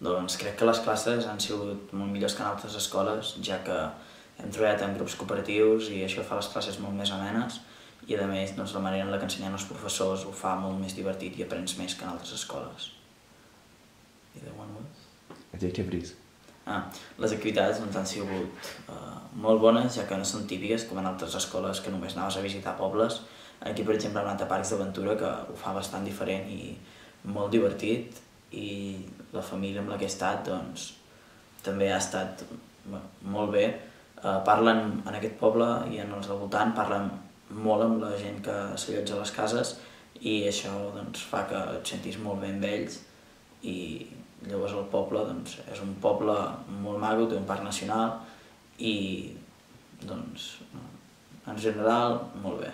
Doncs crec que les classes han sigut molt millors que en altres escoles, ja que hem treballat en grups cooperatius i això fa les classes molt més amenes i a més doncs, la manera en la que ensenyen els professors ho fa molt més divertit i aprens més que en altres escoles. I de one was? Adjective please. Ah, les activitats doncs, han sigut uh, molt bones, ja que no són típiques com en altres escoles que només anaves a visitar pobles. Aquí, per exemple, hem anat a parcs d'aventura, que ho fa bastant diferent i molt divertit, i la família amb la que he estat doncs, també ha estat molt bé. Uh, parlen en aquest poble i en els del voltant, parlen molt amb la gent que s'allotja a les cases i això doncs, fa que et sentis molt bé amb ells i llavors el poble doncs, és un poble molt maco, té un parc nacional i doncs, en general molt bé.